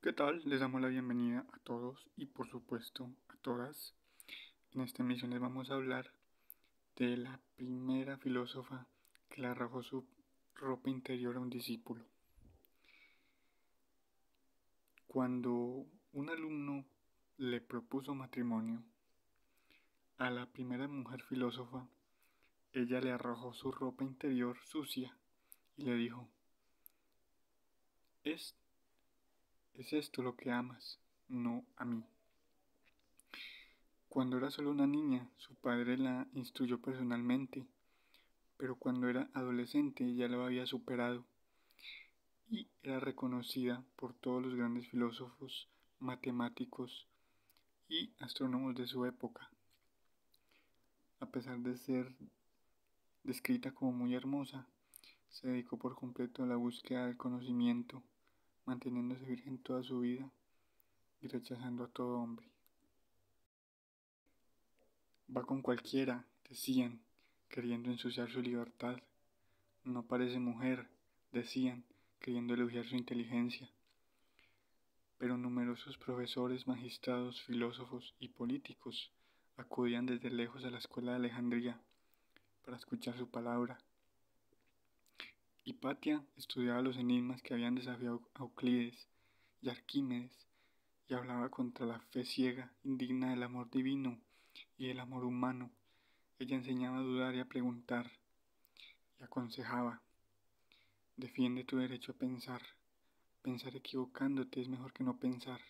¿Qué tal? Les damos la bienvenida a todos y por supuesto a todas. En esta emisión les vamos a hablar de la primera filósofa que le arrojó su ropa interior a un discípulo. Cuando un alumno le propuso matrimonio a la primera mujer filósofa, ella le arrojó su ropa interior sucia y le dijo, es, es esto lo que amas, no a mí. Cuando era solo una niña, su padre la instruyó personalmente, pero cuando era adolescente ya lo había superado y era reconocida por todos los grandes filósofos, matemáticos y astrónomos de su época. A pesar de ser descrita como muy hermosa, se dedicó por completo a la búsqueda del conocimiento, manteniéndose virgen toda su vida y rechazando a todo hombre. Va con cualquiera, decían, queriendo ensuciar su libertad. No parece mujer, decían, queriendo elogiar su inteligencia. Pero numerosos profesores, magistrados, filósofos y políticos acudían desde lejos a la escuela de Alejandría para escuchar su palabra. Hipatia estudiaba los enigmas que habían desafiado a Euclides y Arquímedes y hablaba contra la fe ciega, indigna del amor divino y el amor humano. Ella enseñaba a dudar y a preguntar y aconsejaba. Defiende tu derecho a pensar. Pensar equivocándote es mejor que no pensar.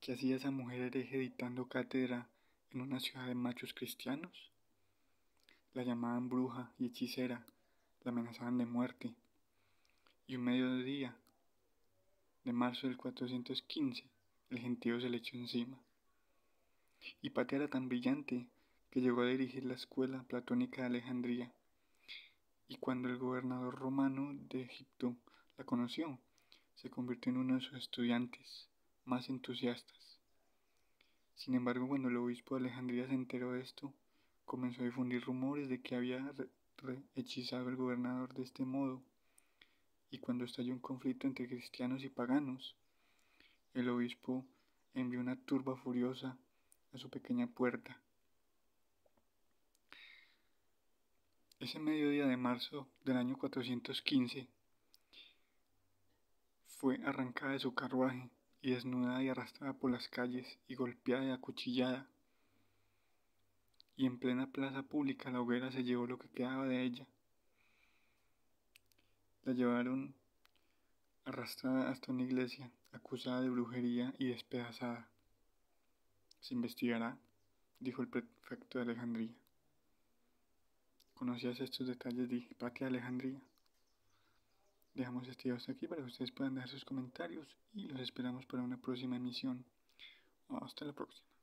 ¿Qué hacía esa mujer hereje editando cátedra en una ciudad de machos cristianos? La llamaban bruja y hechicera, la amenazaban de muerte. Y un mediodía de marzo del 415, el gentío se le echó encima. Hipatia era tan brillante que llegó a dirigir la escuela platónica de Alejandría. Y cuando el gobernador romano de Egipto la conoció, se convirtió en uno de sus estudiantes más entusiastas. Sin embargo, cuando el obispo de Alejandría se enteró de esto, comenzó a difundir rumores de que había hechizado el gobernador de este modo, y cuando estalló un conflicto entre cristianos y paganos, el obispo envió una turba furiosa a su pequeña puerta. Ese mediodía de marzo del año 415 fue arrancada de su carruaje y desnudada y arrastrada por las calles y golpeada y acuchillada y en plena plaza pública la hoguera se llevó lo que quedaba de ella. La llevaron arrastrada hasta una iglesia, acusada de brujería y despedazada. Se investigará, dijo el prefecto de Alejandría. ¿Conocías estos detalles de Hipatia de Alejandría? Dejamos este video hasta aquí para que ustedes puedan dejar sus comentarios y los esperamos para una próxima emisión. Hasta la próxima.